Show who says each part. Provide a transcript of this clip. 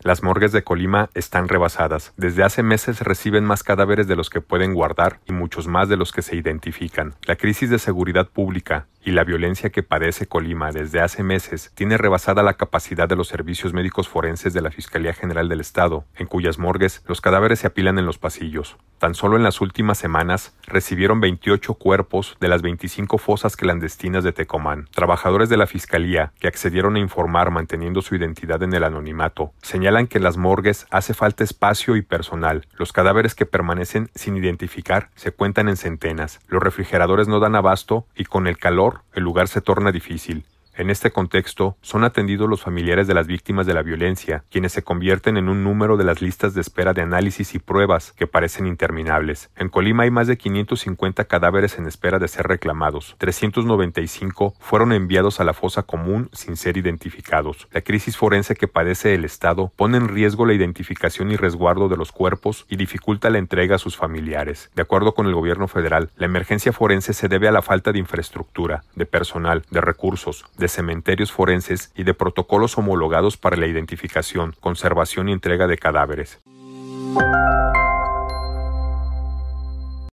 Speaker 1: Las morgues de Colima están rebasadas. Desde hace meses reciben más cadáveres de los que pueden guardar y muchos más de los que se identifican. La crisis de seguridad pública y la violencia que padece Colima desde hace meses tiene rebasada la capacidad de los servicios médicos forenses de la Fiscalía General del Estado, en cuyas morgues los cadáveres se apilan en los pasillos. Tan solo en las últimas semanas recibieron 28 cuerpos de las 25 fosas clandestinas de Tecomán. Trabajadores de la Fiscalía que accedieron a informar manteniendo su identidad en el anonimato señalan que en las morgues hace falta espacio y personal. Los cadáveres que permanecen sin identificar se cuentan en centenas. Los refrigeradores no dan abasto y con el calor el lugar se torna difícil. En este contexto, son atendidos los familiares de las víctimas de la violencia, quienes se convierten en un número de las listas de espera de análisis y pruebas que parecen interminables. En Colima hay más de 550 cadáveres en espera de ser reclamados. 395 fueron enviados a la fosa común sin ser identificados. La crisis forense que padece el Estado pone en riesgo la identificación y resguardo de los cuerpos y dificulta la entrega a sus familiares. De acuerdo con el gobierno federal, la emergencia forense se debe a la falta de infraestructura, de personal, de recursos, de cementerios forenses y de protocolos homologados para la identificación, conservación y entrega de cadáveres.